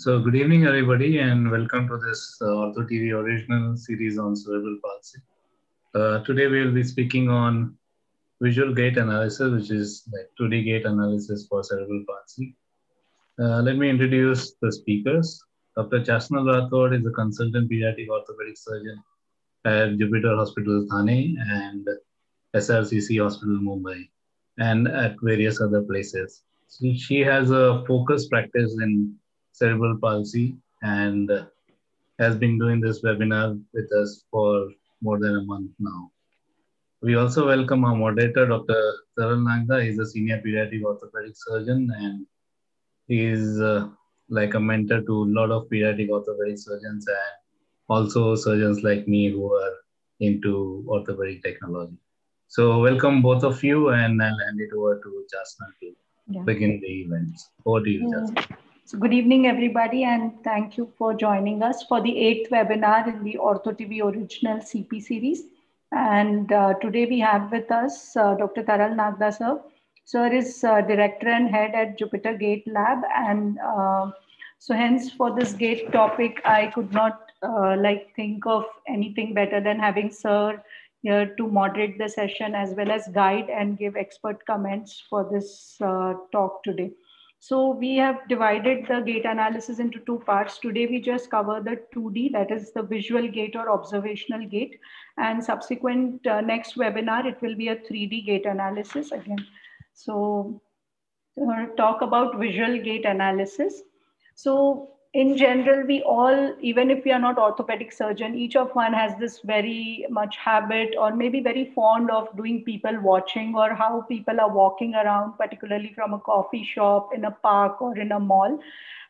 So, good evening, everybody, and welcome to this uh, Ortho TV original series on cerebral palsy. Uh, today, we will be speaking on visual gait analysis, which is like 2D gait analysis for cerebral palsy. Uh, let me introduce the speakers. Dr. Chasanal Rathod is a consultant pediatric orthopedic surgeon at Jupiter Hospital, Thane, and SRCC Hospital, Mumbai, and at various other places. She has a focused practice in cerebral palsy and has been doing this webinar with us for more than a month now. We also welcome our moderator, Dr. Taral Nagda. He's a senior pediatric orthopedic surgeon and he is uh, like a mentor to a lot of pediatric orthopedic surgeons and also surgeons like me who are into orthopedic technology. So welcome both of you and I'll hand it over to Jasna to yeah. begin the events. Over to you, Jasna. So good evening, everybody, and thank you for joining us for the eighth webinar in the Ortho TV Original CP series. And uh, today we have with us uh, Dr. Taral Nagda sir. Sir is uh, director and head at Jupiter Gait Lab. And uh, so hence for this gait topic, I could not uh, like think of anything better than having sir here to moderate the session as well as guide and give expert comments for this uh, talk today. So we have divided the gait analysis into two parts. Today we just cover the 2D, that is the visual gait or observational gait. And subsequent uh, next webinar, it will be a 3D gait analysis again. So to talk about visual gait analysis. So in general, we all, even if we are not orthopedic surgeon, each of one has this very much habit or maybe very fond of doing people watching or how people are walking around, particularly from a coffee shop, in a park or in a mall.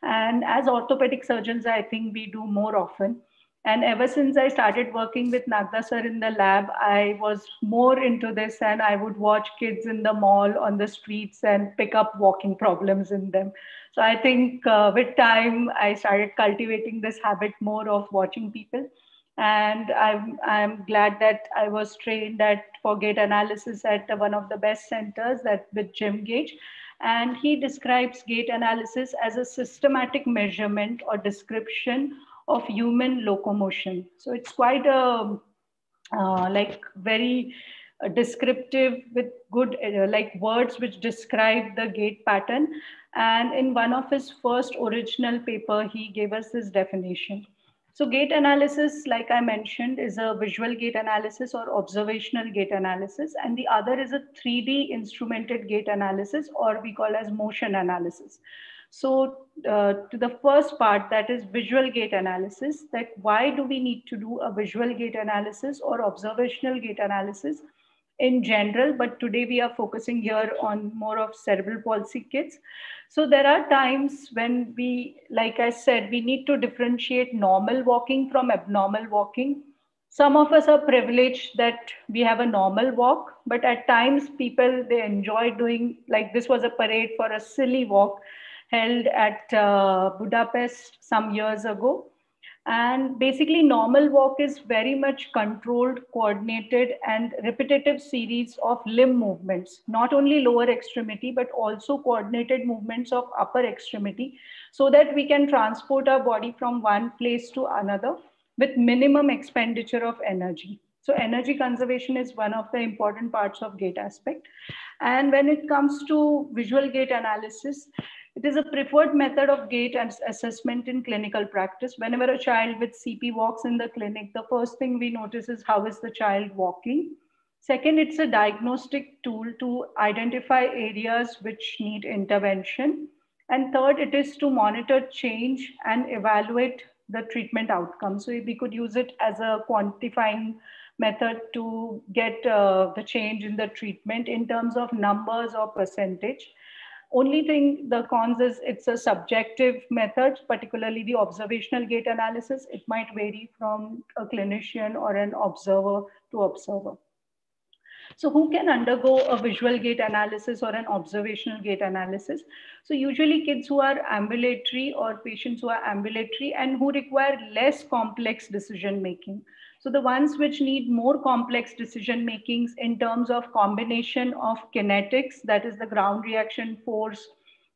And as orthopedic surgeons, I think we do more often. And ever since I started working with Nagda sir in the lab, I was more into this and I would watch kids in the mall on the streets and pick up walking problems in them. So I think uh, with time, I started cultivating this habit more of watching people. And I'm, I'm glad that I was trained at for gait analysis at one of the best centers that with Jim Gage. And he describes gait analysis as a systematic measurement or description of human locomotion. So it's quite a uh, like very uh, descriptive with good uh, like words which describe the gait pattern and in one of his first original paper, he gave us this definition. So gait analysis, like I mentioned, is a visual gait analysis or observational gait analysis. And the other is a 3D instrumented gait analysis or we call as motion analysis. So uh, to the first part, that is visual gait analysis, that why do we need to do a visual gait analysis or observational gait analysis? in general, but today we are focusing here on more of cerebral palsy kids. So there are times when we, like I said, we need to differentiate normal walking from abnormal walking. Some of us are privileged that we have a normal walk, but at times people, they enjoy doing, like this was a parade for a silly walk held at uh, Budapest some years ago and basically normal walk is very much controlled, coordinated and repetitive series of limb movements, not only lower extremity, but also coordinated movements of upper extremity so that we can transport our body from one place to another with minimum expenditure of energy. So energy conservation is one of the important parts of gait aspect. And when it comes to visual gait analysis, it is a preferred method of gait and assessment in clinical practice. Whenever a child with CP walks in the clinic, the first thing we notice is how is the child walking. Second, it's a diagnostic tool to identify areas which need intervention. And third, it is to monitor change and evaluate the treatment outcome. So we could use it as a quantifying method to get uh, the change in the treatment in terms of numbers or percentage. Only thing the cons is it's a subjective method, particularly the observational gait analysis. It might vary from a clinician or an observer to observer. So who can undergo a visual gait analysis or an observational gait analysis? So usually kids who are ambulatory or patients who are ambulatory and who require less complex decision making. So the ones which need more complex decision makings in terms of combination of kinetics, that is the ground reaction force,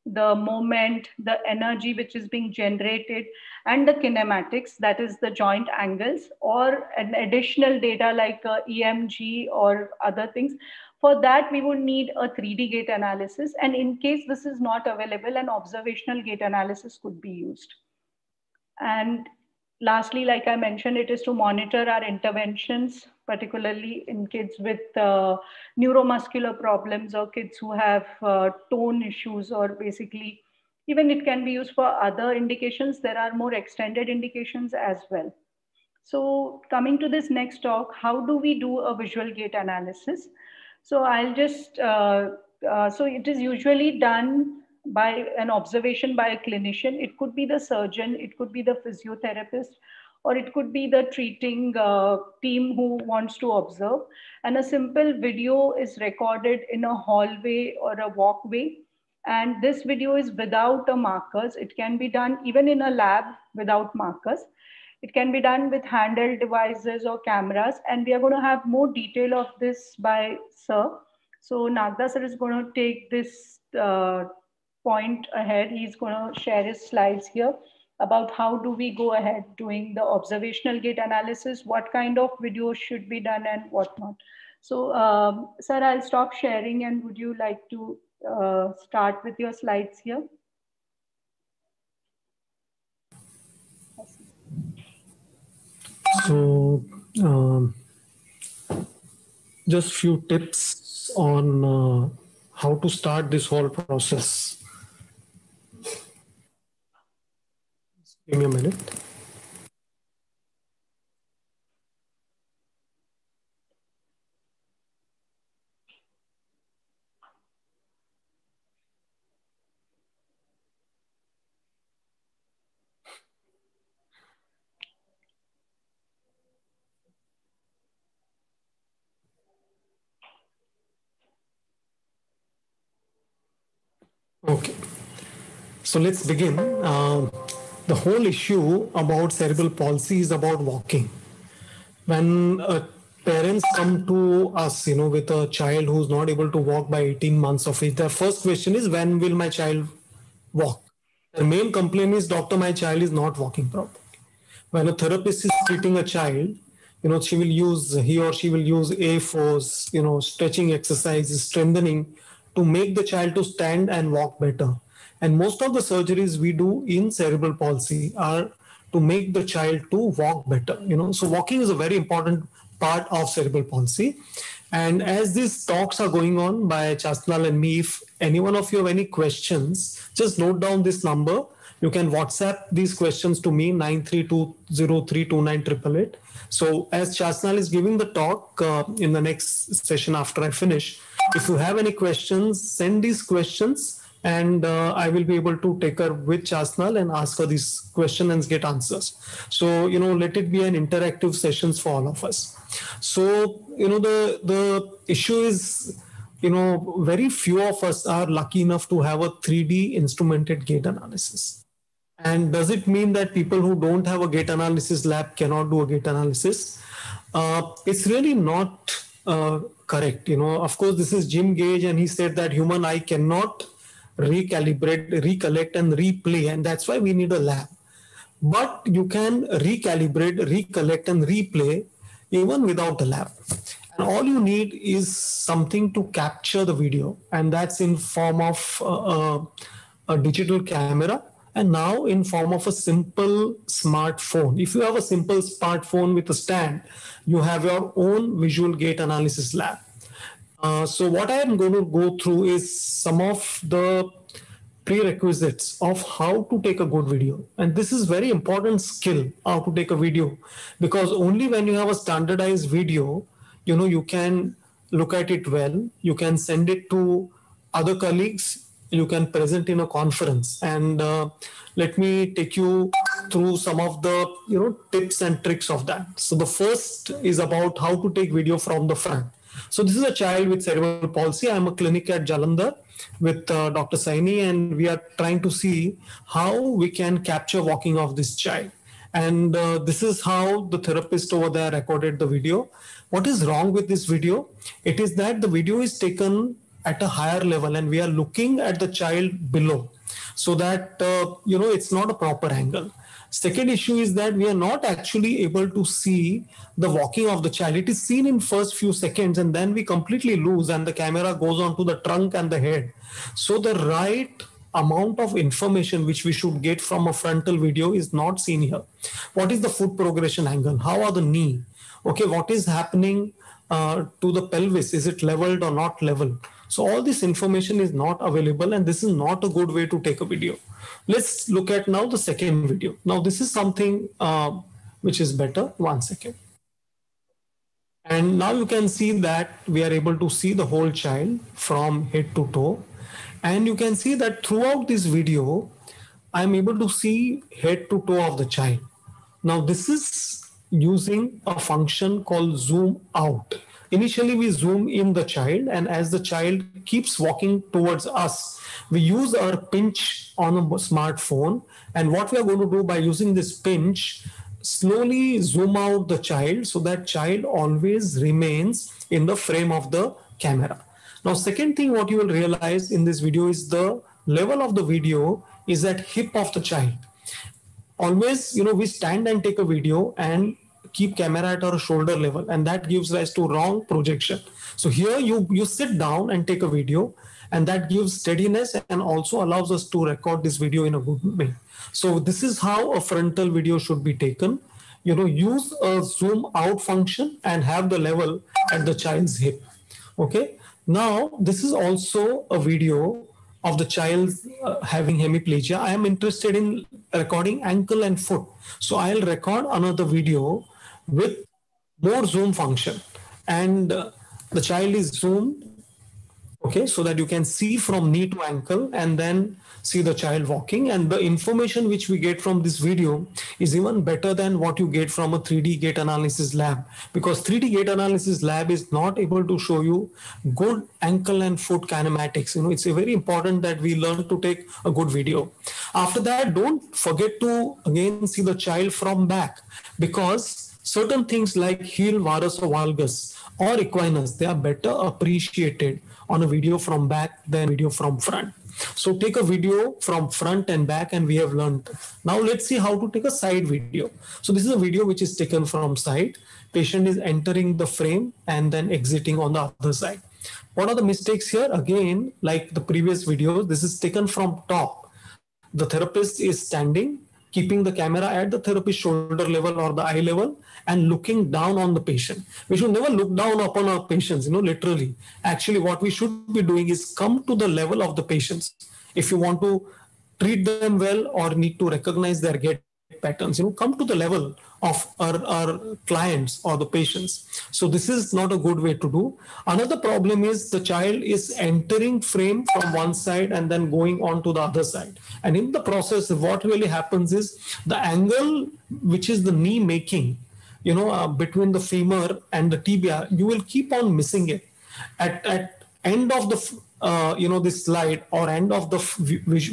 the moment, the energy which is being generated, and the kinematics, that is the joint angles, or an additional data like uh, EMG or other things. For that, we would need a 3D gait analysis. And in case this is not available, an observational gait analysis could be used. And lastly, like I mentioned, it is to monitor our interventions, particularly in kids with uh, neuromuscular problems or kids who have uh, tone issues or basically even it can be used for other indications. There are more extended indications as well. So coming to this next talk, how do we do a visual gait analysis? So I'll just, uh, uh, so it is usually done by an observation by a clinician. It could be the surgeon, it could be the physiotherapist, or it could be the treating uh, team who wants to observe. And a simple video is recorded in a hallway or a walkway. And this video is without a markers. It can be done even in a lab without markers. It can be done with handheld devices or cameras. And we are going to have more detail of this by Sir. So Nagda sir is going to take this uh, point ahead. He's going to share his slides here about how do we go ahead doing the observational gait analysis, what kind of videos should be done and what not. So, um, sir, I'll stop sharing and would you like to uh, start with your slides here? So, um, just few tips on uh, how to start this whole process. Give me a minute. Okay, so let's begin. Um, the whole issue about cerebral palsy is about walking. When uh, parents come to us, you know, with a child who's not able to walk by 18 months of age, their first question is, when will my child walk? The main complaint is, doctor, my child is not walking properly. When a therapist is treating a child, you know, she will use, he or she will use AFOs, you know, stretching exercises, strengthening to make the child to stand and walk better. And most of the surgeries we do in cerebral palsy are to make the child to walk better. You know, so walking is a very important part of cerebral palsy. And as these talks are going on by Chasanal and me, if any one of you have any questions, just note down this number. You can WhatsApp these questions to me, 932032988. So as Chasanal is giving the talk uh, in the next session after I finish, if you have any questions, send these questions and uh, I will be able to take her with Chasanal and ask her these questions and get answers. So, you know, let it be an interactive sessions for all of us. So, you know, the, the issue is, you know, very few of us are lucky enough to have a 3D instrumented gait analysis. And does it mean that people who don't have a gait analysis lab cannot do a gait analysis? Uh, it's really not uh, correct. You know, of course, this is Jim Gage, and he said that human eye cannot recalibrate, recollect, and replay, and that's why we need a lab. But you can recalibrate, recollect, and replay even without the lab. And all you need is something to capture the video, and that's in form of a digital camera and now in form of a simple smartphone. If you have a simple smartphone with a stand, you have your own visual gait analysis lab. Uh, so what I am going to go through is some of the prerequisites of how to take a good video. And this is very important skill, how to take a video, because only when you have a standardized video, you know, you can look at it well, you can send it to other colleagues, you can present in a conference. And uh, let me take you through some of the you know tips and tricks of that. So the first is about how to take video from the front. So this is a child with cerebral palsy. I'm a clinic at Jalandhar with uh, Dr. Saini, and we are trying to see how we can capture walking of this child. And uh, this is how the therapist over there recorded the video. What is wrong with this video? It is that the video is taken at a higher level and we are looking at the child below so that uh, you know it's not a proper angle second issue is that we are not actually able to see the walking of the child. It is seen in first few seconds and then we completely lose and the camera goes on to the trunk and the head. So the right amount of information which we should get from a frontal video is not seen here. What is the foot progression angle? How are the knee? Okay what is happening uh, to the pelvis? Is it leveled or not level so all this information is not available and this is not a good way to take a video let's look at now the second video now this is something uh, which is better one second and now you can see that we are able to see the whole child from head to toe and you can see that throughout this video, I'm able to see head to toe of the child. Now this is using a function called zoom out. Initially we zoom in the child and as the child keeps walking towards us, we use our pinch on a smartphone. And what we are going to do by using this pinch, slowly zoom out the child so that child always remains in the frame of the camera. Now, second thing what you will realize in this video is the level of the video is at hip of the child. Always, you know, we stand and take a video and keep camera at our shoulder level and that gives rise to wrong projection. So here you, you sit down and take a video and that gives steadiness and also allows us to record this video in a good way. So this is how a frontal video should be taken. You know, use a zoom out function and have the level at the child's hip. Okay. Now, this is also a video of the child uh, having hemiplegia. I am interested in recording ankle and foot. So I'll record another video with more zoom function. And uh, the child is zoomed, okay, so that you can see from knee to ankle and then see the child walking. And the information which we get from this video is even better than what you get from a 3d gait analysis lab. Because 3d gait analysis lab is not able to show you good ankle and foot kinematics. You know it's very important that we learn to take a good video. After that don't forget to again see the child from back. Because certain things like heel varus or valgus or equinus they are better appreciated on a video from back than video from front so take a video from front and back and we have learned. Now let's see how to take a side video. So this is a video which is taken from side. Patient is entering the frame and then exiting on the other side. What are the mistakes here? Again, like the previous videos, this is taken from top. The therapist is standing keeping the camera at the therapist shoulder level or the eye level and looking down on the patient. We should never look down upon our patients, you know, literally. Actually, what we should be doing is come to the level of the patients. If you want to treat them well or need to recognize their patterns, you know, come to the level of our, our clients or the patients. So this is not a good way to do. Another problem is the child is entering frame from one side and then going on to the other side. And in the process, what really happens is the angle, which is the knee making, you know, uh, between the femur and the tibia, you will keep on missing it. At, at end of the uh, you know this slide or end of the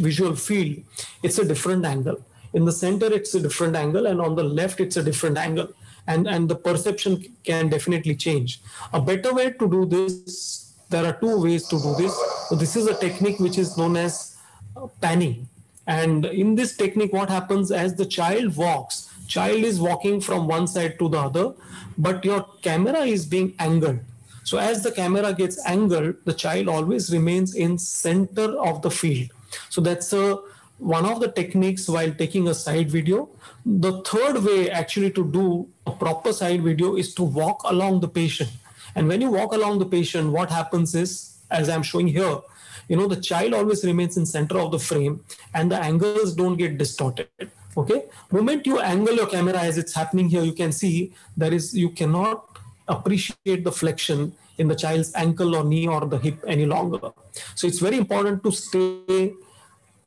visual field, it's a different angle in the center it's a different angle and on the left it's a different angle. And and the perception can definitely change. A better way to do this there are two ways to do this. So this is a technique which is known as uh, panning. And in this technique what happens as the child walks child is walking from one side to the other but your camera is being angled. So as the camera gets angled the child always remains in center of the field. So that's a one of the techniques while taking a side video. The third way actually to do a proper side video is to walk along the patient. And when you walk along the patient, what happens is, as I'm showing here, you know, the child always remains in center of the frame and the angles don't get distorted. Okay. Moment you angle your camera as it's happening here, you can see there is, you cannot appreciate the flexion in the child's ankle or knee or the hip any longer. So it's very important to stay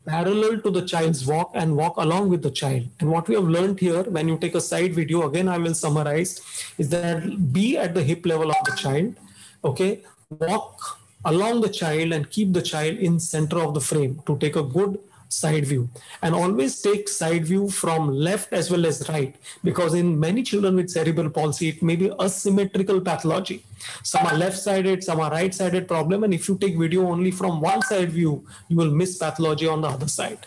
parallel to the child's walk and walk along with the child. And what we have learned here, when you take a side video, again, I will summarize, is that be at the hip level of the child, okay? Walk along the child and keep the child in center of the frame to take a good side view. And always take side view from left as well as right because in many children with cerebral palsy it may be asymmetrical pathology. Some are left sided some are right sided problem and if you take video only from one side view you will miss pathology on the other side.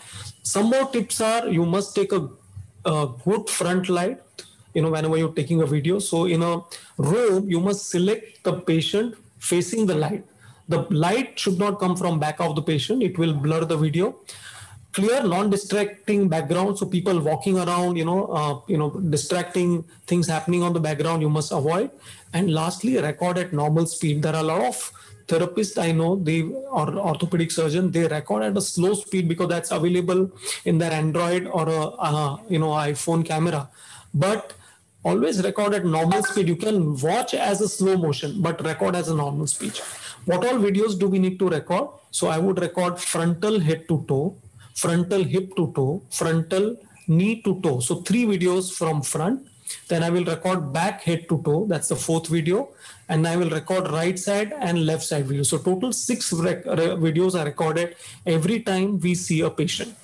Some more tips are you must take a, a good front light you know whenever you're taking a video. So in a room you must select the patient facing the light. The light should not come from back of the patient. It will blur the video clear non-distracting background. So people walking around you know uh, you know distracting things happening on the background you must avoid. And lastly record at normal speed. There are a lot of therapists i know they or orthopedic surgeon they record at a slow speed because that's available in their android or a, uh, you know iphone camera. But always record at normal speed. You can watch as a slow motion but record as a normal speed. What all videos do we need to record? So I would record frontal head to toe, frontal hip to toe, frontal knee to toe. So three videos from front. Then I will record back head to toe. That's the fourth video. And I will record right side and left side video. So total six videos are recorded every time we see a patient.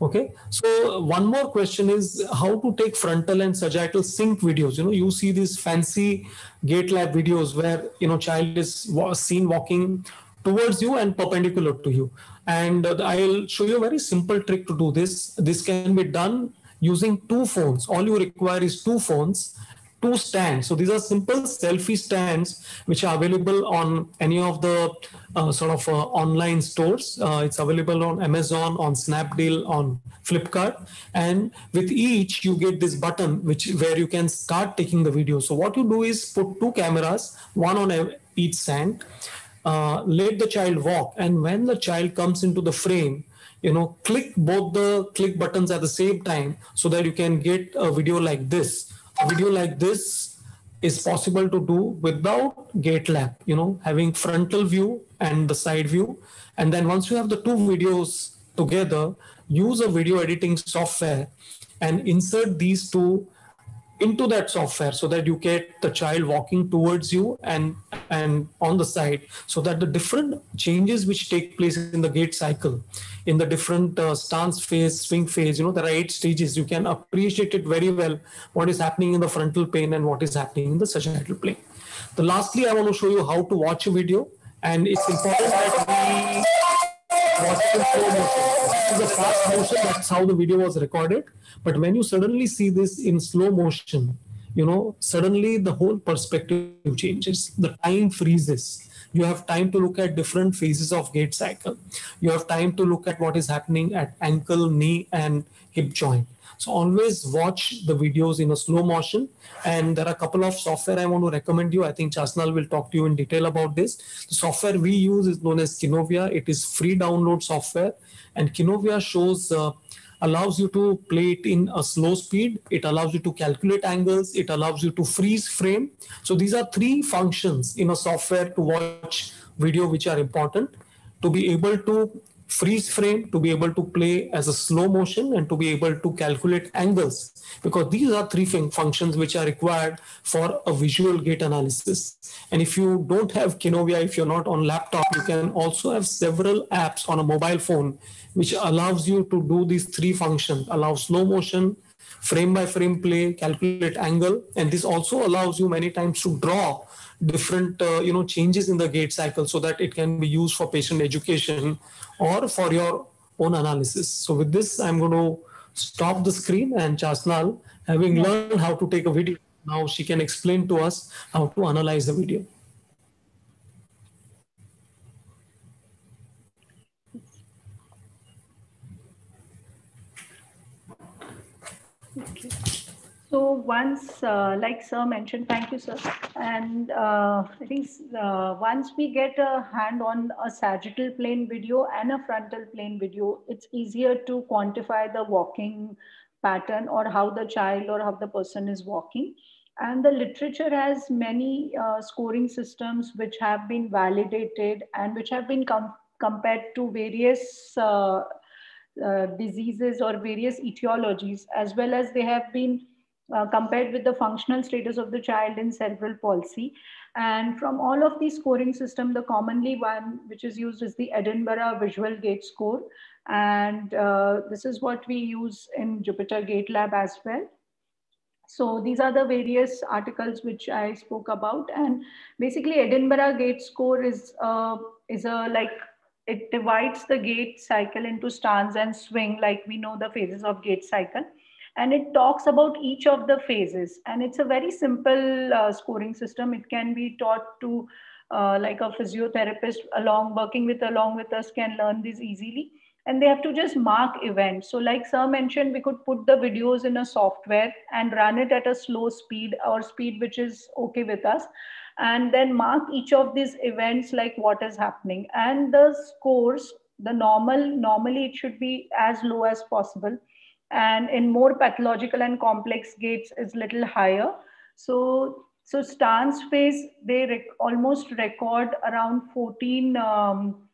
Okay. So one more question is how to take frontal and sagittal sync videos. You know, you see these fancy gait lab videos where, you know, child is seen walking towards you and perpendicular to you. And uh, I'll show you a very simple trick to do this. This can be done using two phones. All you require is two phones two stands. So these are simple selfie stands which are available on any of the uh, sort of uh, online stores. Uh, it's available on Amazon, on Snapdeal, on Flipkart, and with each you get this button which where you can start taking the video. So what you do is put two cameras, one on each stand. Uh, let the child walk, and when the child comes into the frame, you know, click both the click buttons at the same time so that you can get a video like this. A video like this is possible to do without gait lab you know having frontal view and the side view. And then once you have the two videos together use a video editing software and insert these two into that software so that you get the child walking towards you and and on the side so that the different changes which take place in the gait cycle in the different uh, stance phase swing phase you know there are eight stages. You can appreciate it very well what is happening in the frontal plane and what is happening in the sagittal plane. The lastly i want to show you how to watch a video and it's important that we this is a fast motion that's how the video was recorded but when you suddenly see this in slow motion, you know, suddenly the whole perspective changes. The time freezes. You have time to look at different phases of gait cycle. You have time to look at what is happening at ankle, knee, and hip joint. So always watch the videos in a slow motion. And there are a couple of software I want to recommend you. I think Chasanal will talk to you in detail about this. The software we use is known as Kinovea. It is free download software. And Kinovea shows uh, allows you to play it in a slow speed. It allows you to calculate angles. It allows you to freeze frame. So these are three functions in a software to watch video which are important. To be able to freeze frame, to be able to play as a slow motion and to be able to calculate angles because these are three functions which are required for a visual gait analysis. And if you don't have Kinovea, if you're not on laptop, you can also have several apps on a mobile phone which allows you to do these three functions, allow slow motion, frame by frame play, calculate angle, and this also allows you many times to draw different uh, you know changes in the gait cycle so that it can be used for patient education or for your own analysis. So with this, I'm going to stop the screen and Chasanal, having learned how to take a video, now she can explain to us how to analyze the video. So once, uh, like Sir mentioned, thank you, Sir. And uh, I think uh, once we get a hand on a sagittal plane video and a frontal plane video, it's easier to quantify the walking pattern or how the child or how the person is walking. And the literature has many uh, scoring systems which have been validated and which have been com compared to various uh, uh, diseases or various etiologies, as well as they have been uh, compared with the functional status of the child in cerebral palsy. And from all of these scoring system, the commonly one which is used is the Edinburgh Visual Gait Score. And uh, this is what we use in Jupiter Gait Lab as well. So these are the various articles which I spoke about. And basically Edinburgh Gait Score is, uh, is a like, it divides the gait cycle into stance and swing like we know the phases of gait cycle and it talks about each of the phases. And it's a very simple uh, scoring system. It can be taught to uh, like a physiotherapist along working with along with us can learn this easily. And they have to just mark events. So like sir mentioned we could put the videos in a software and run it at a slow speed or speed which is okay with us. And then mark each of these events like what is happening. And the scores the normal normally it should be as low as possible and in more pathological and complex gaits is little higher. So, so stance phase, they rec almost record around 14, um,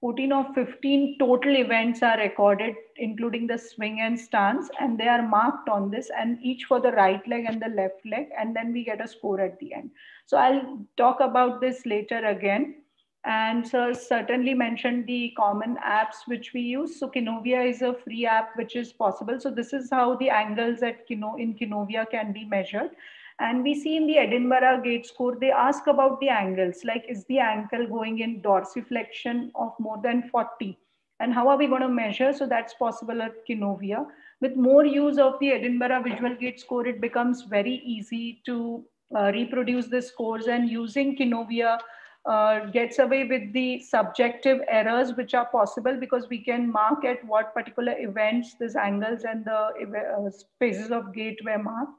14 or 15 total events are recorded, including the swing and stance, and they are marked on this, and each for the right leg and the left leg, and then we get a score at the end. So I'll talk about this later again. And sir certainly mentioned the common apps which we use. So Kinovea is a free app which is possible. So this is how the angles at Kino, in Kinovea can be measured. And we see in the Edinburgh gait score, they ask about the angles, like is the ankle going in dorsiflexion of more than 40? And how are we going to measure? So that's possible at Kinovea. With more use of the Edinburgh visual gait score, it becomes very easy to uh, reproduce the scores and using Kinovea uh, gets away with the subjective errors which are possible because we can mark at what particular events these angles and the uh, phases of gait were marked.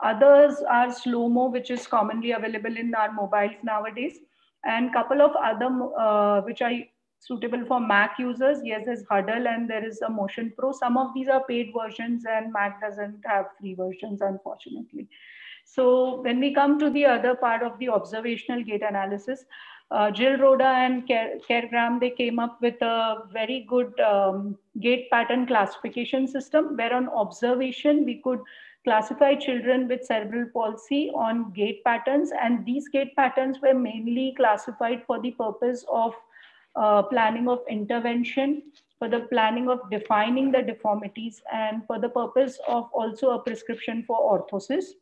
Others are slow-mo, which is commonly available in our mobiles nowadays. And couple of other uh, which are suitable for Mac users. Yes, there's Hudl and there is a Motion Pro. Some of these are paid versions and Mac doesn't have free versions, unfortunately. So when we come to the other part of the observational gait analysis, uh, Jill Rodda and Kerr Graham, they came up with a very good um, gait pattern classification system where on observation, we could classify children with cerebral palsy on gait patterns. And these gait patterns were mainly classified for the purpose of uh, planning of intervention, for the planning of defining the deformities, and for the purpose of also a prescription for orthosis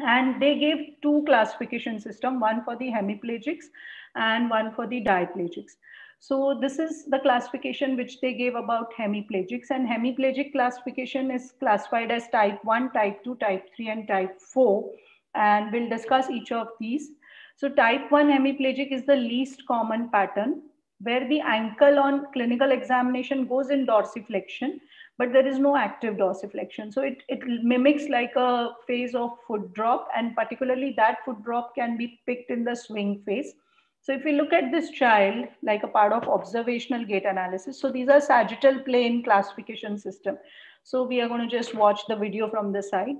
and they gave two classification system one for the hemiplegics and one for the diplegics so this is the classification which they gave about hemiplegics. And hemiplegic classification is classified as type 1 type 2 type 3 and type 4 and we'll discuss each of these. So type 1 hemiplegic is the least common pattern where the ankle on clinical examination goes in dorsiflexion but there is no active dorsiflexion. So it, it mimics like a phase of foot drop and particularly that foot drop can be picked in the swing phase. So if we look at this child like a part of observational gait analysis, so these are sagittal plane classification system. So we are going to just watch the video from the side.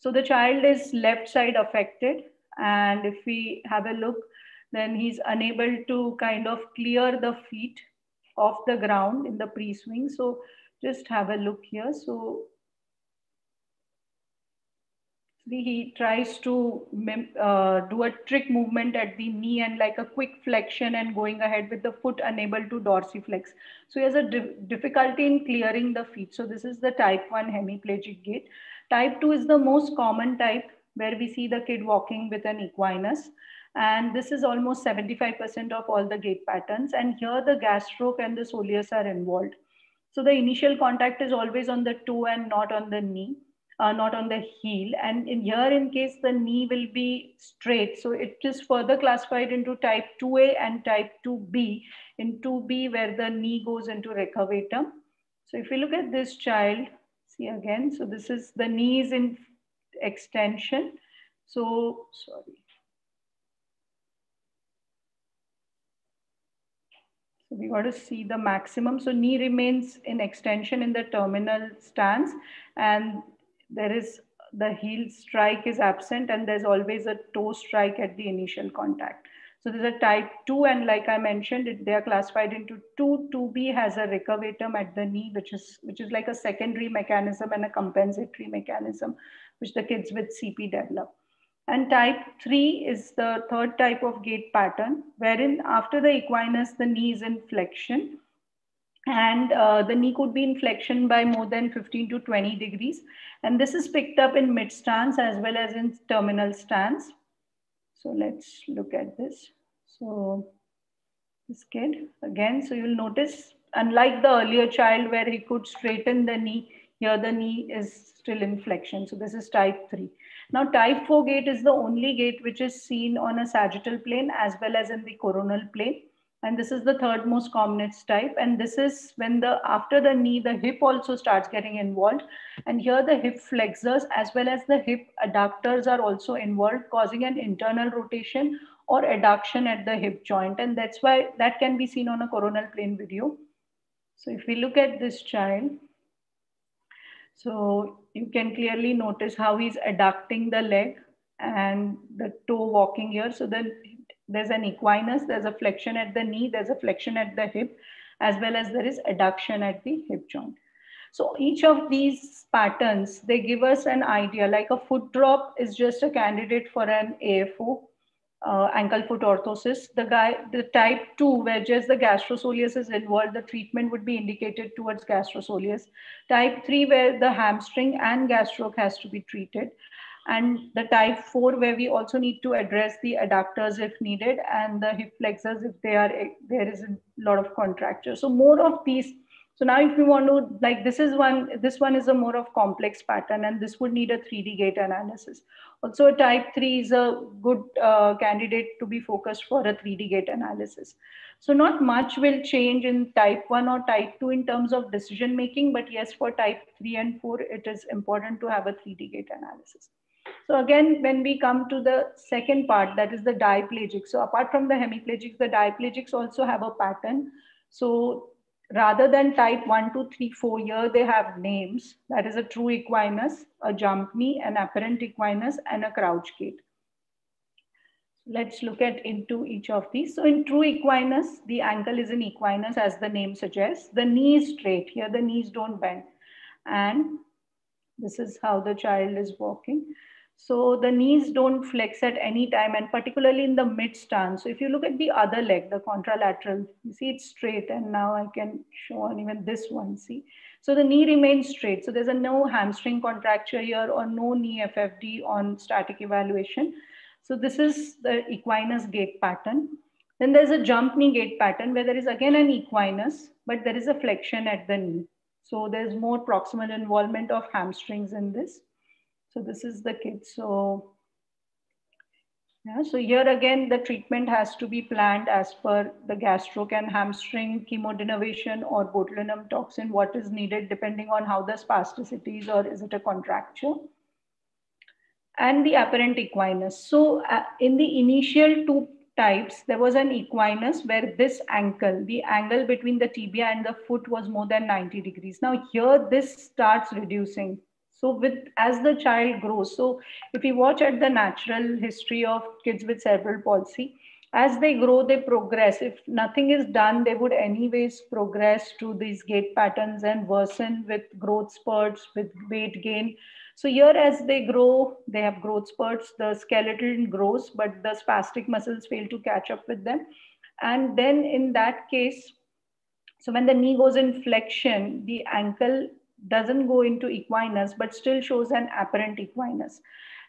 So the child is left side affected. And if we have a look, then he's unable to kind of clear the feet off the ground in the pre-swing. So just have a look here. So he tries to uh, do a trick movement at the knee and like a quick flexion and going ahead with the foot unable to dorsiflex. So he has a difficulty in clearing the feet. So this is the type 1 hemiplegic gait. Type 2 is the most common type where we see the kid walking with an equinus. And this is almost 75% of all the gait patterns. And here the gastroc and the soleus are involved. So the initial contact is always on the toe and not on the knee, uh, not on the heel. And in here, in case the knee will be straight, so it is further classified into type 2A and type 2B. In 2B, where the knee goes into recurvatum. So if we look at this child, see again, so this is the knees in extension. So, sorry. We got to see the maximum. So knee remains in extension in the terminal stance and there is the heel strike is absent and there's always a toe strike at the initial contact. So there's a type 2 and like I mentioned, it, they are classified into 2. 2B has a recurvatum at the knee, which is, which is like a secondary mechanism and a compensatory mechanism which the kids with CP develop. And type 3 is the third type of gait pattern, wherein after the equinus, the knee is in flexion. And uh, the knee could be in flexion by more than 15 to 20 degrees. And this is picked up in mid stance as well as in terminal stance. So let's look at this. So this kid again, so you'll notice, unlike the earlier child where he could straighten the knee, here the knee is still in flexion. So this is type 3. Now type 4 gait is the only gait which is seen on a sagittal plane as well as in the coronal plane. And this is the third most commonest type. And this is when the after the knee, the hip also starts getting involved. And here the hip flexors as well as the hip adductors are also involved, causing an internal rotation or adduction at the hip joint. And that's why that can be seen on a coronal plane video. So if we look at this child, so you can clearly notice how he's adducting the leg and the toe walking here. So then there's an equinus, there's a flexion at the knee, there's a flexion at the hip, as well as there is adduction at the hip joint. So each of these patterns, they give us an idea, like a foot drop is just a candidate for an AFO, uh, ankle foot orthosis. The guy, the type two, where just the gastrosoleus is involved, the treatment would be indicated towards gastrosoleus. Type three, where the hamstring and gastroc has to be treated. And the type four, where we also need to address the adductors if needed, and the hip flexors if they are there is a lot of contracture. So more of these so now if you want to, like this is one, this one is a more of complex pattern and this would need a 3D gait analysis. Also a type 3 is a good uh, candidate to be focused for a 3D gait analysis. So not much will change in type 1 or type 2 in terms of decision making, but yes, for type 3 and 4, it is important to have a 3D gait analysis. So again, when we come to the second part, that is the diplegic. So apart from the hemiplegics, the diplegics also have a pattern. So rather than type 1, 2, 3, 4 here, they have names. That is a true equinus, a jump knee, an apparent equinus, and a crouch gait. Let's look at into each of these. So in true equinus, the ankle is in equinus as the name suggests. The knee is straight. Here the knees don't bend. And this is how the child is walking. So the knees don't flex at any time and particularly in the mid stance. So if you look at the other leg, the contralateral, you see it's straight and now I can show on even this one, see. So the knee remains straight. So there's a no hamstring contracture here or no knee FFD on static evaluation. So this is the equinus gait pattern. Then there's a jump knee gait pattern where there is again an equinus, but there is a flexion at the knee. So there's more proximal involvement of hamstrings in this. So this is the kid. So yeah, so here again, the treatment has to be planned as per the gastroc and hamstring chemodenervation or botulinum toxin, what is needed depending on how the spasticity is or is it a contracture. And the apparent equinus. So uh, in the initial two types, there was an equinus where this ankle, the angle between the tibia and the foot was more than 90 degrees. Now here this starts reducing so with as the child grows, so if you watch at the natural history of kids with cerebral palsy, as they grow, they progress. If nothing is done, they would anyways progress to these gait patterns and worsen with growth spurts, with weight gain. So here as they grow, they have growth spurts, the skeleton grows, but the spastic muscles fail to catch up with them. And then in that case, so when the knee goes in flexion, the ankle doesn't go into equinus, but still shows an apparent equinus.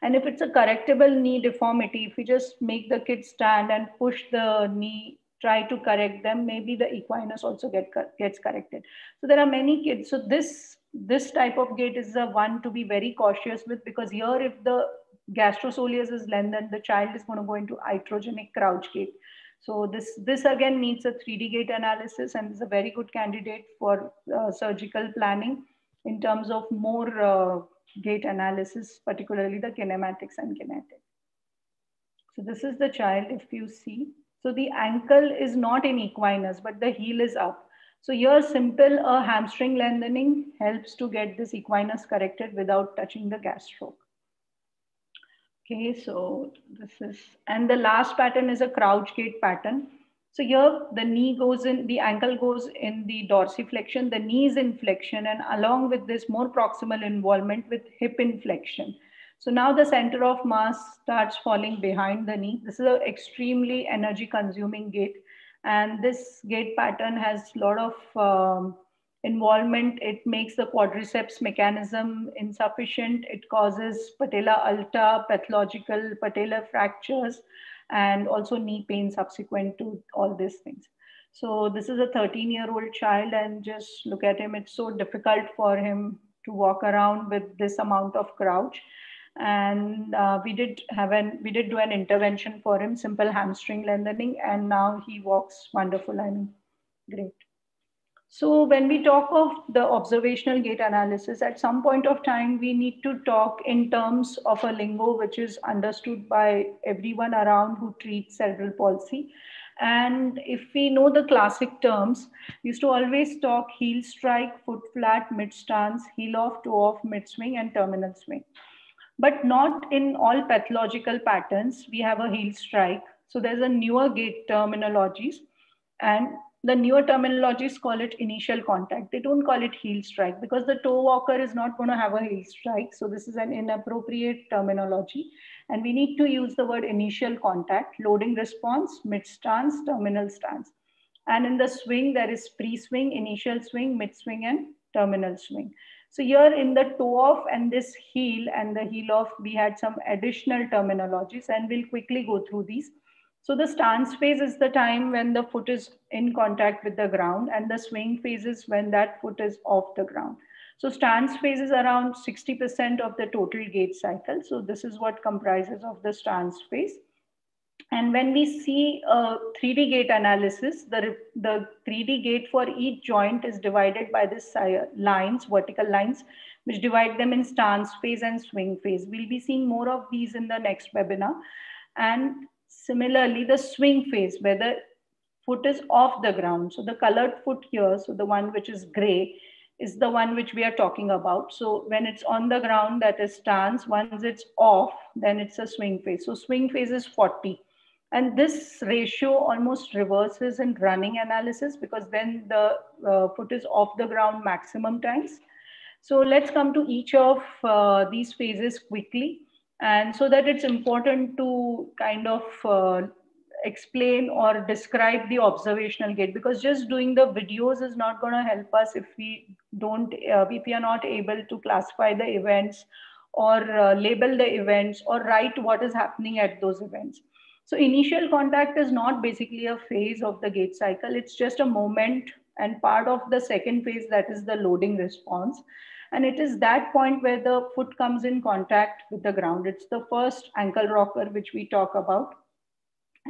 And if it's a correctable knee deformity, if we just make the kid stand and push the knee, try to correct them, maybe the equinus also get, gets corrected. So there are many kids. So this, this type of gait is the one to be very cautious with because here if the gastrosoleus is lengthened, the child is going to go into iatrogenic crouch gait. So this, this again needs a 3D gait analysis and is a very good candidate for uh, surgical planning in terms of more uh, gait analysis, particularly the kinematics and kinetic. So this is the child if you see. So the ankle is not in equinus, but the heel is up. So your simple uh, hamstring lengthening helps to get this equinus corrected without touching the gastroc. Okay, so this is, and the last pattern is a crouch gait pattern. So here the knee goes in, the ankle goes in the dorsiflexion, the knee is in flexion, and along with this more proximal involvement with hip in flexion. So now the center of mass starts falling behind the knee. This is an extremely energy consuming gait. And this gait pattern has a lot of um, involvement. It makes the quadriceps mechanism insufficient. It causes patella alta, pathological patellar fractures, and also knee pain subsequent to all these things. So this is a 13 year old child and just look at him. It's so difficult for him to walk around with this amount of crouch. And uh, we did have an, we did do an intervention for him, simple hamstring lengthening. And now he walks wonderful. I mean, great. So when we talk of the observational gait analysis, at some point of time, we need to talk in terms of a lingo which is understood by everyone around who treats cerebral palsy. And if we know the classic terms, we used to always talk heel strike, foot flat, mid stance, heel off, toe off, mid swing, and terminal swing. But not in all pathological patterns, we have a heel strike. So there's a newer gait terminologies. And the newer terminologies call it initial contact. They don't call it heel strike because the toe walker is not going to have a heel strike. So this is an inappropriate terminology. And we need to use the word initial contact, loading response, mid stance, terminal stance. And in the swing, there is pre-swing, initial swing, mid swing, and terminal swing. So here in the toe off and this heel and the heel off, we had some additional terminologies and we'll quickly go through these. So the stance phase is the time when the foot is in contact with the ground and the swing phase is when that foot is off the ground. So stance phase is around 60% of the total gait cycle. So this is what comprises of the stance phase. And when we see a 3D gait analysis, the, the 3D gait for each joint is divided by this lines, vertical lines, which divide them in stance phase and swing phase. We'll be seeing more of these in the next webinar. And Similarly, the swing phase where the foot is off the ground. So the colored foot here, so the one which is gray, is the one which we are talking about. So when it's on the ground, that is stance. Once it's off, then it's a swing phase. So swing phase is 40. And this ratio almost reverses in running analysis because then the uh, foot is off the ground maximum times. So let's come to each of uh, these phases quickly and so that it's important to kind of uh, explain or describe the observational gait because just doing the videos is not going to help us if we don't uh, if we are not able to classify the events or uh, label the events or write what is happening at those events. So initial contact is not basically a phase of the gait cycle. It's just a moment and part of the second phase that is the loading response and it is that point where the foot comes in contact with the ground. It's the first ankle rocker, which we talk about.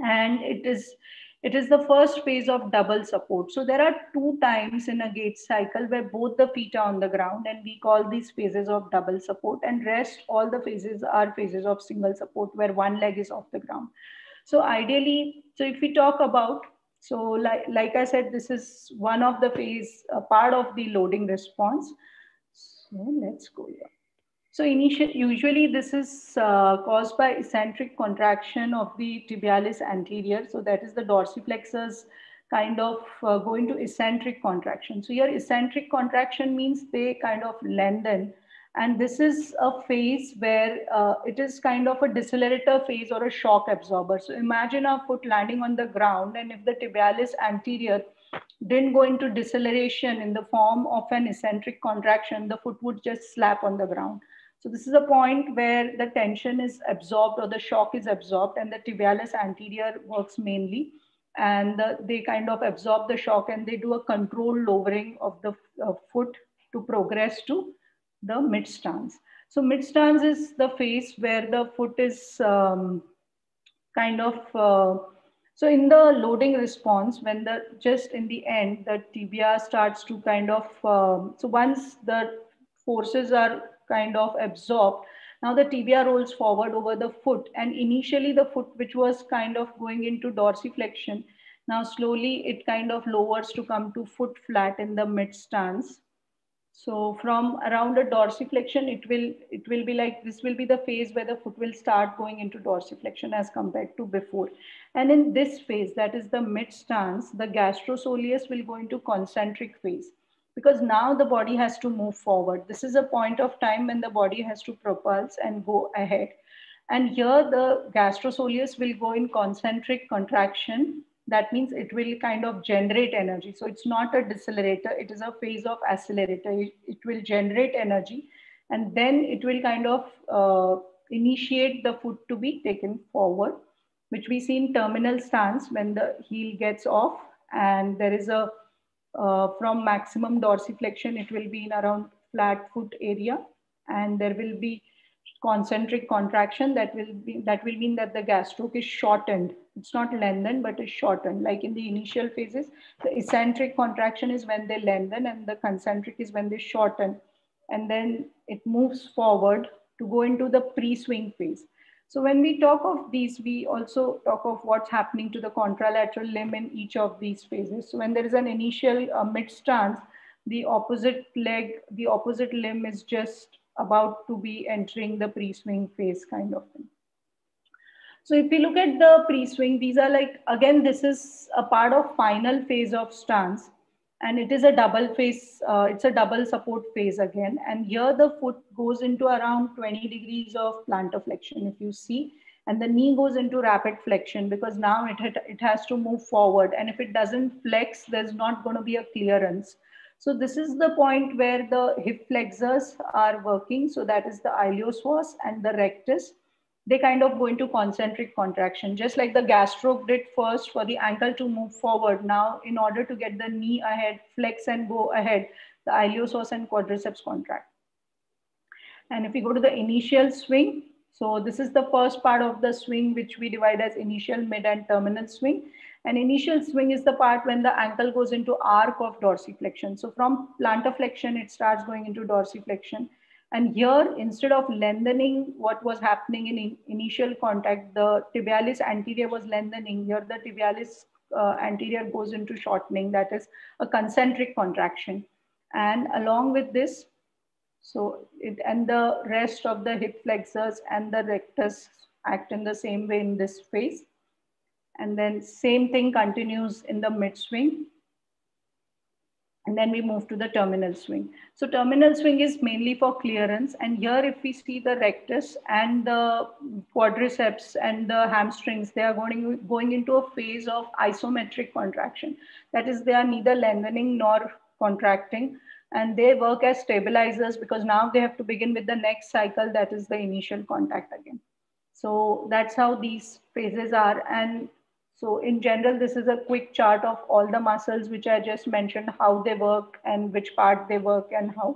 And it is, it is the first phase of double support. So there are two times in a gait cycle where both the feet are on the ground and we call these phases of double support and rest all the phases are phases of single support where one leg is off the ground. So ideally, so if we talk about so like, like I said, this is one of the phase, a part of the loading response. So let's go here. So initial, usually this is uh, caused by eccentric contraction of the tibialis anterior. So that is the dorsiflexors kind of uh, go into eccentric contraction. So here eccentric contraction means they kind of lengthen. And this is a phase where uh, it is kind of a decelerator phase or a shock absorber. So imagine a foot landing on the ground and if the tibialis anterior didn't go into deceleration in the form of an eccentric contraction, the foot would just slap on the ground. So this is a point where the tension is absorbed or the shock is absorbed and the tibialis anterior works mainly. And the, they kind of absorb the shock and they do a controlled lowering of the uh, foot to progress to the mid stance. So mid stance is the phase where the foot is um, kind of uh, so in the loading response, when the just in the end, the tibia starts to kind of, um, so once the forces are kind of absorbed, now the tibia rolls forward over the foot. And initially the foot which was kind of going into dorsiflexion, now slowly it kind of lowers to come to foot flat in the mid stance so from around a dorsiflexion, it will, it will be like, this will be the phase where the foot will start going into dorsiflexion as compared to before. And in this phase, that is the mid stance, the gastrosoleus will go into concentric phase because now the body has to move forward. This is a point of time when the body has to propulse and go ahead. And here the gastrosoleus will go in concentric contraction. That means it will kind of generate energy. So it's not a decelerator, it is a phase of accelerator. It, will generate energy and then it will kind of uh, initiate the foot to be taken forward, which we see in terminal stance when the heel gets off and there is a uh, from maximum dorsiflexion, it will be in around flat foot area and there will be concentric contraction that will be that will mean that the gastroc is shortened. It's not lengthened but is shortened. Like in the initial phases the eccentric contraction is when they lengthen and the concentric is when they shorten. And then it moves forward to go into the pre-swing phase. So when we talk of these, we also talk of what's happening to the contralateral limb in each of these phases. So when there is an initial uh, mid stance, the opposite leg, the opposite limb is just about to be entering the pre-swing phase kind of thing. So if we look at the pre-swing, these are like, again, this is a part of final phase of stance and it is a double phase uh, it's a double support phase again. And here the foot goes into around 20 degrees of plantar flexion if you see and the knee goes into rapid flexion because now it, it has to move forward. And if it doesn't flex there's not going to be a clearance so this is the point where the hip flexors are working so that is the iliopsoas and the rectus they kind of go into concentric contraction, just like the gastroc did first for the ankle to move forward. Now, in order to get the knee ahead, flex and go ahead, the iliopsoas and quadriceps contract. And if we go to the initial swing, so this is the first part of the swing, which we divide as initial, mid, and terminal swing. And initial swing is the part when the ankle goes into arc of dorsiflexion. So from plantar flexion, it starts going into dorsiflexion. And here, instead of lengthening what was happening in, in initial contact, the tibialis anterior was lengthening. Here, the tibialis uh, anterior goes into shortening. That is a concentric contraction. And along with this, so it and the rest of the hip flexors and the rectus act in the same way in this phase. And then same thing continues in the mid swing and then we move to the terminal swing. So terminal swing is mainly for clearance. And here, if we see the rectus and the quadriceps and the hamstrings, they are going, going into a phase of isometric contraction. That is, they are neither lengthening nor contracting. And they work as stabilizers because now they have to begin with the next cycle, that is the initial contact again. So that's how these phases are. And so in general, this is a quick chart of all the muscles which I just mentioned, how they work and which part they work and how.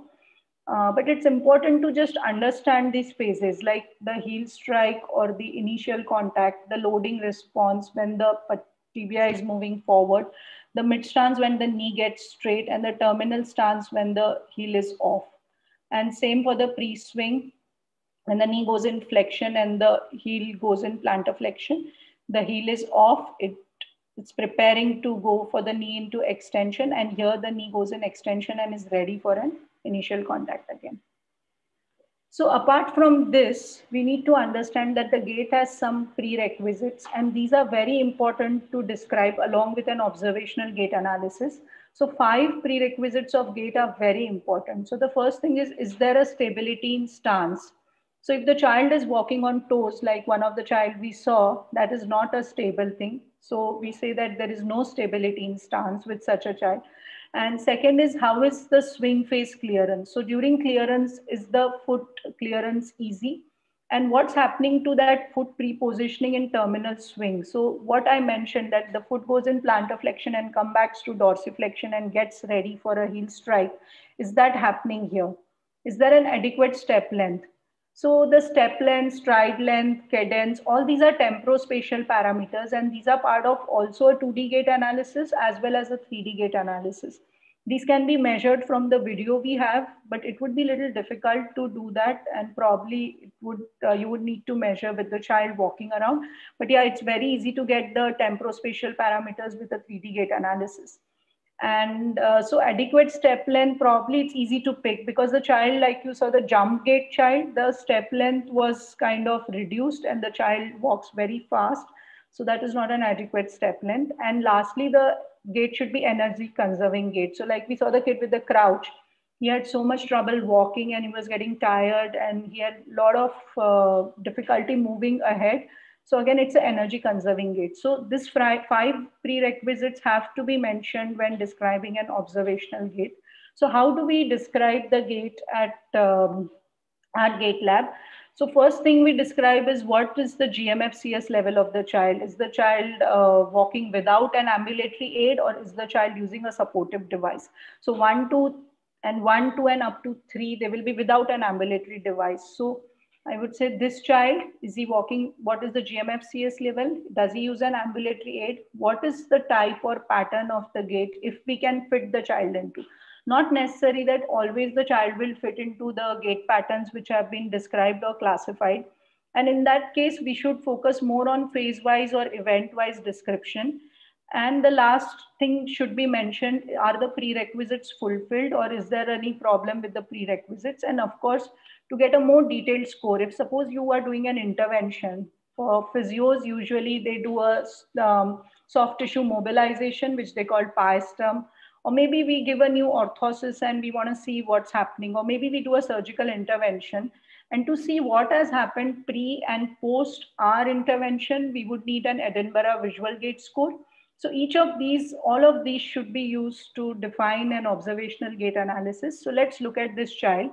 Uh, but it's important to just understand these phases like the heel strike or the initial contact, the loading response when the tibia is moving forward, the mid stance when the knee gets straight and the terminal stance when the heel is off. And same for the pre-swing when the knee goes in flexion and the heel goes in plantar flexion the heel is off it it's preparing to go for the knee into extension and here the knee goes in extension and is ready for an initial contact again. So apart from this we need to understand that the gait has some prerequisites and these are very important to describe along with an observational gait analysis. So five prerequisites of gait are very important. So the first thing is is there a stability in stance so if the child is walking on toes, like one of the child we saw, that is not a stable thing. So we say that there is no stability in stance with such a child. And second is how is the swing phase clearance? So during clearance, is the foot clearance easy? And what's happening to that foot pre-positioning in terminal swing? So what I mentioned that the foot goes in plantar flexion and comes back to dorsiflexion and gets ready for a heel strike. Is that happening here? Is there an adequate step length? So the step length, stride length, cadence, all these are temporospatial parameters and these are part of also a 2D gait analysis as well as a 3D gait analysis. These can be measured from the video we have, but it would be a little difficult to do that and probably it would uh, you would need to measure with the child walking around. But yeah, it's very easy to get the temporospatial parameters with a 3D gait analysis and uh, so adequate step length probably it's easy to pick because the child like you saw the jump gait child the step length was kind of reduced and the child walks very fast. So that is not an adequate step length. And lastly the gait should be energy conserving gait. So like we saw the kid with the crouch, he had so much trouble walking and he was getting tired and he had a lot of uh, difficulty moving ahead. So again, it's an energy conserving gait. So this five prerequisites have to be mentioned when describing an observational gait. So how do we describe the gait at um, our gait lab? So first thing we describe is what is the GMFCS level of the child? Is the child uh, walking without an ambulatory aid or is the child using a supportive device? So one, two, and one, two, and up to three, they will be without an ambulatory device. So I would say this child, is he walking? What is the GMFCS level? Does he use an ambulatory aid? What is the type or pattern of the gait if we can fit the child into? Not necessary that always the child will fit into the gait patterns which have been described or classified. And in that case, we should focus more on phase-wise or event-wise description. And the last thing should be mentioned, are the prerequisites fulfilled or is there any problem with the prerequisites? And of course, to get a more detailed score, if suppose you are doing an intervention, for physios, usually they do a um, soft tissue mobilization, which they call PISTM, or maybe we give a new orthosis and we want to see what's happening, or maybe we do a surgical intervention. And to see what has happened pre and post our intervention, we would need an Edinburgh visual gait score. So each of these, all of these should be used to define an observational gait analysis. So let's look at this child.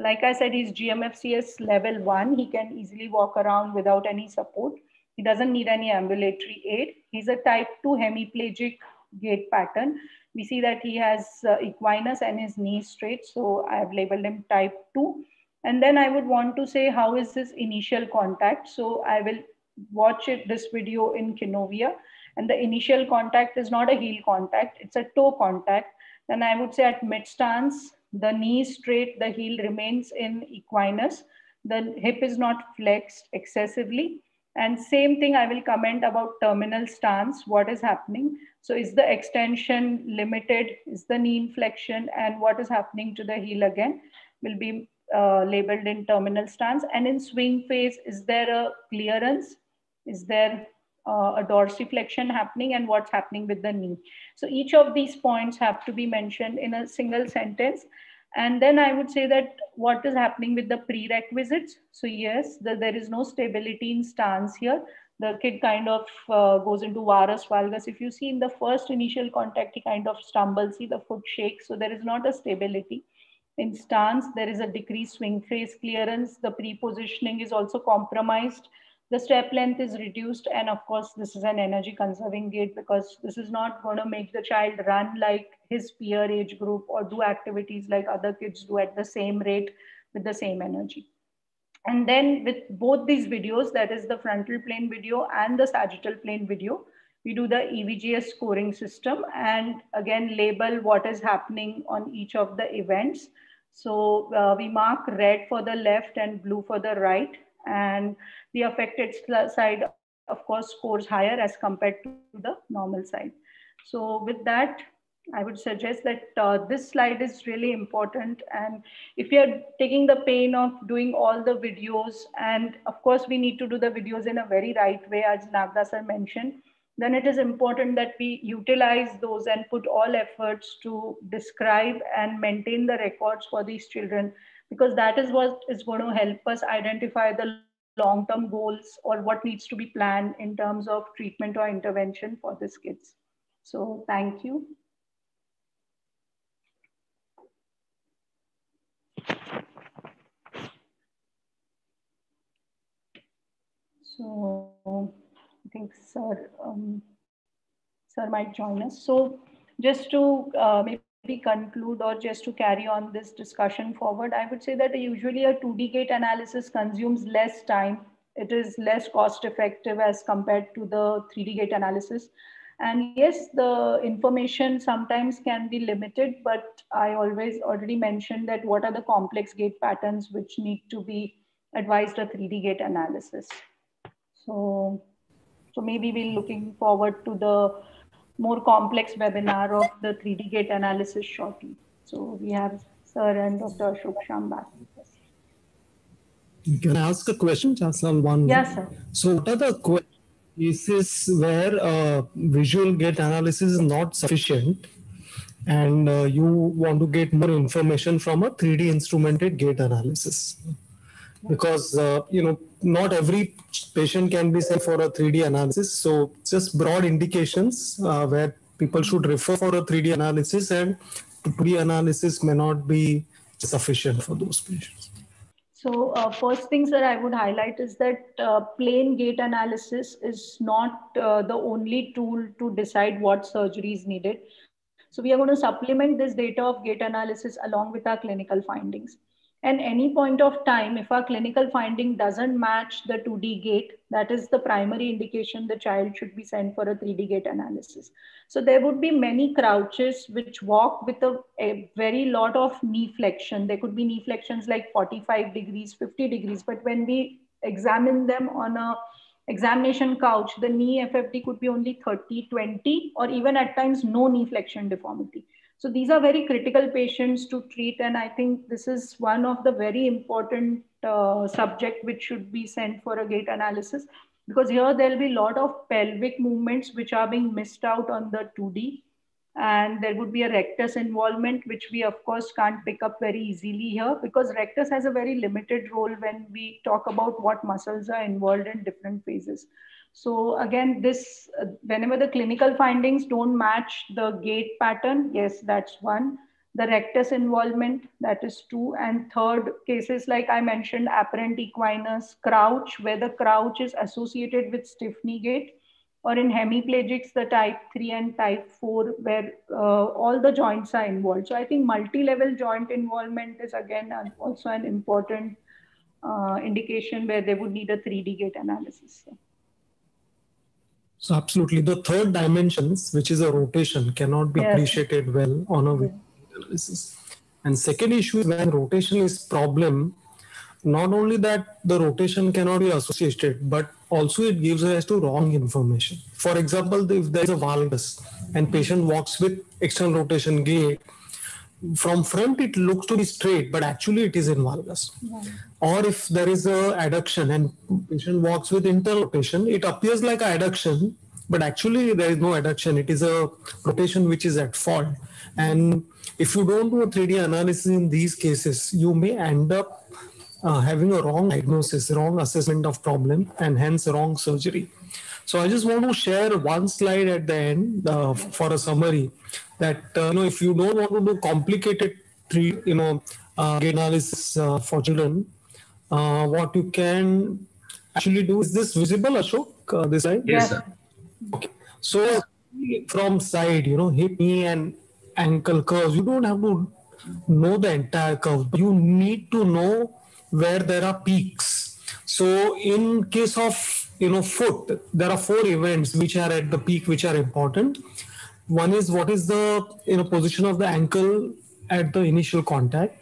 Like I said, he's GMFCS level one. He can easily walk around without any support. He doesn't need any ambulatory aid. He's a type 2 hemiplegic gait pattern we see that he has uh, equinus and his knee straight. So I have labeled him type 2. And then I would want to say how is this initial contact. So I will watch it, this video in Kinovea. And the initial contact is not a heel contact, it's a toe contact. Then I would say at mid stance, the knee straight, the heel remains in equinus. The hip is not flexed excessively. And same thing I will comment about terminal stance, what is happening. So is the extension limited? Is the knee in flexion? And what is happening to the heel again will be uh, labeled in terminal stance. And in swing phase, is there a clearance? Is there uh, a dorsiflexion happening and what's happening with the knee? So each of these points have to be mentioned in a single sentence. And then I would say that what is happening with the prerequisites? So yes, the, there is no stability in stance here the kid kind of uh, goes into varus valgus. If you see in the first initial contact, he kind of stumbles, see the foot shakes. So there is not a stability. In stance, there is a decreased swing phase clearance. The pre-positioning is also compromised. The step length is reduced. And of course, this is an energy conserving gait because this is not going to make the child run like his peer age group or do activities like other kids do at the same rate with the same energy. And then with both these videos, that is the frontal plane video and the sagittal plane video, we do the EVGS scoring system and again label what is happening on each of the events. So uh, we mark red for the left and blue for the right. And the affected side, of course, scores higher as compared to the normal side. So with that, I would suggest that uh, this slide is really important. And if you're taking the pain of doing all the videos, and of course, we need to do the videos in a very right way, as Nagda sir mentioned, then it is important that we utilize those and put all efforts to describe and maintain the records for these children, because that is what is going to help us identify the long-term goals or what needs to be planned in terms of treatment or intervention for these kids. So thank you. So I think Sir, um, Sir might join us. So just to uh, maybe conclude or just to carry on this discussion forward, I would say that usually a 2D gait analysis consumes less time. It is less cost effective as compared to the 3D gait analysis. And yes, the information sometimes can be limited, but I always already mentioned that what are the complex gait patterns which need to be advised a 3D gait analysis. So, so maybe we're looking forward to the more complex webinar of the 3D gait analysis shortly. So we have Sir and Dr. Ashok Shyam back with us. Can I ask a question, Chasanal? One. Yes, sir. So what are the cases where uh, visual gait analysis is not sufficient and uh, you want to get more information from a 3D instrumented gait analysis. Because, uh, you know, not every patient can be sent for a 3D analysis. So just broad indications uh, where people should refer for a 3D analysis and 2D analysis may not be sufficient for those patients. So uh, first things that I would highlight is that uh, plain gait analysis is not uh, the only tool to decide what surgery is needed. So we are going to supplement this data of gait analysis along with our clinical findings. And any point of time, if our clinical finding doesn't match the 2D gait, that is the primary indication the child should be sent for a 3D gait analysis. So there would be many crouches which walk with a, a very lot of knee flexion. There could be knee flexions like 45 degrees, 50 degrees, but when we examine them on a examination couch, the knee FFD could be only 30, 20, or even at times no knee flexion deformity. So these are very critical patients to treat. And I think this is one of the very important uh, subject which should be sent for a gait analysis because here there'll be a lot of pelvic movements which are being missed out on the 2D. And there would be a rectus involvement, which we of course can't pick up very easily here because rectus has a very limited role when we talk about what muscles are involved in different phases. So again, this, uh, whenever the clinical findings don't match the gait pattern, yes, that's one. The rectus involvement, that is two. And third, cases like I mentioned, apparent equinus, crouch, where the crouch is associated with stiff knee gait, or in hemiplegics, the type 3 and type 4, where uh, all the joints are involved. So I think multi-level joint involvement is again also an important uh, indication where they would need a 3D gait analysis. So absolutely, the third dimensions, which is a rotation, cannot be yes. appreciated well on a yeah. analysis. And second issue is when rotation is problem, not only that the rotation cannot be associated, but also it gives rise to wrong information. For example, if there is a valgus and patient walks with external rotation gait, from front it looks to be straight, but actually it is in valgus. Yeah. Or if there is a adduction and patient walks with internal rotation, it appears like a adduction, but actually there is no adduction. It is a rotation which is at fault. And if you don't do a 3D analysis in these cases, you may end up uh, having a wrong diagnosis, wrong assessment of problem, and hence wrong surgery. So I just want to share one slide at the end uh, for a summary that uh, you know if you don't want to do complicated three you know uh, analysis uh, for children uh, what you can actually do is this visible ashok uh, this side yes. sir. okay. So from side you know hip knee and ankle curves you don't have to know the entire curve. You need to know where there are peaks. So in case of you know foot there are four events which are at the peak which are important one is what is the you know position of the ankle at the initial contact.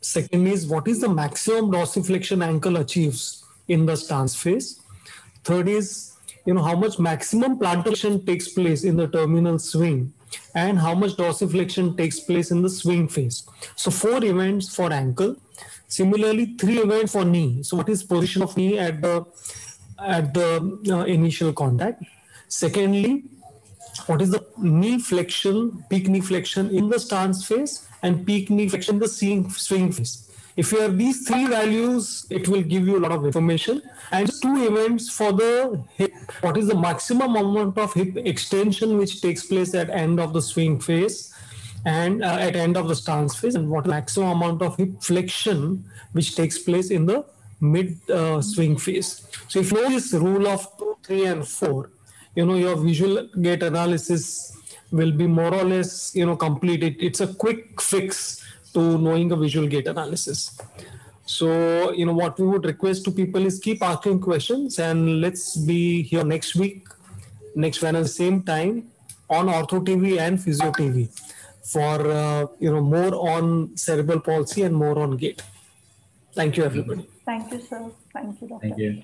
Second is what is the maximum dorsiflexion ankle achieves in the stance phase. Third is you know how much maximum plantar takes place in the terminal swing and how much dorsiflexion takes place in the swing phase. So four events for ankle. Similarly, three events for knee. So what is position of knee at the at the uh, initial contact? Secondly, what is the knee flexion, peak knee flexion in the stance phase and peak knee flexion in the swing, phase. If you have these three values, it will give you a lot of information. And two events for the hip. What is the maximum amount of hip extension which takes place at end of the swing phase and uh, at end of the stance phase and what maximum amount of hip flexion which takes place in the mid uh, swing phase. So if you know this rule of two, three, and four, you know your visual gait analysis will be more or less you know complete. It, it's a quick fix to knowing a visual gait analysis. So you know what we would request to people is keep asking questions and let's be here next week next Wednesday same time on ortho tv and physio tv for uh, you know more on cerebral palsy and more on gait. Thank you everybody thank you sir. Thank you doctor. Thank you